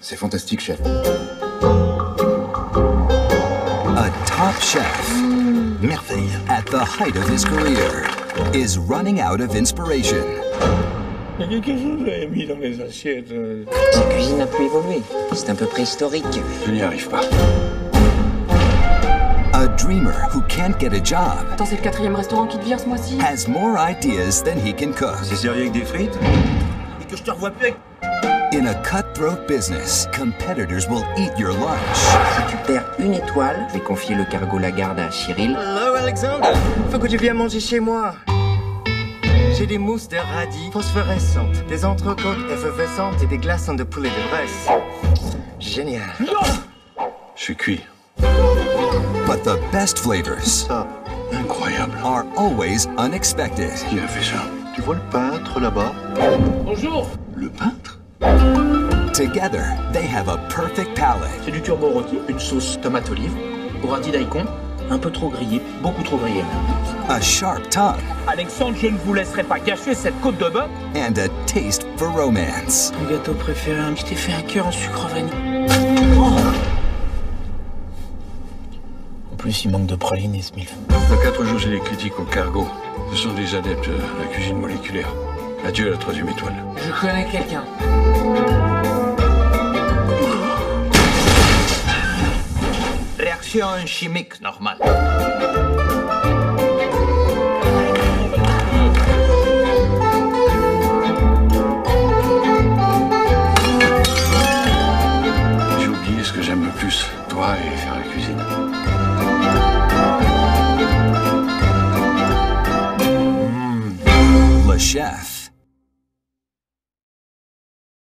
C'est fantastique, chef. A top chef. Merveille. At the height of his career. Is running out of inspiration. Il y a quelque chose que j'avais mis dans les assiettes. Euh Sa cuisine a pu évoluer. C'est un peu préhistorique. Je n'y arrive pas. A dreamer who can't get a job Attends, c'est le quatrième restaurant qui te vire ce mois-ci has more ideas than he can cook. C'est servi avec des frites? Et que je te revois plus avec... In a cutthroat business, competitors will eat your lunch. Si tu perds une étoile, je vais confier le cargo Lagarde à Cyril. Hello Alexandre Faut que tu viennes manger chez moi. J'ai des mousses de radis phosphorescentes, des entrecôtes effervescentes et des glaçons de poulet de Bresse. Génial. Je suis cuit. But the best flavors incroyable. are always unexpected. Qui a fait ça? Tu vois le peintre là-bas? Bonjour Le peintre? Together, they have a perfect palate. C'est du turbo rôti, une sauce tomate olive, au radis daikon, un peu trop grillé, beaucoup trop grillé. a sharp tongue, Alexandre, je ne vous laisserai pas gâcher cette côte de bœuf. and a taste for romance. Mon gâteau préféré, un petit effet un cœur en sucre vanille. En plus, il manque de praline et Smith. Dans quatre jours, j'ai des critiques au cargo. Ce sont des adeptes de la cuisine moléculaire. Adieu à la troisième étoile. Je connais quelqu'un. Réaction chimique normale. Chef.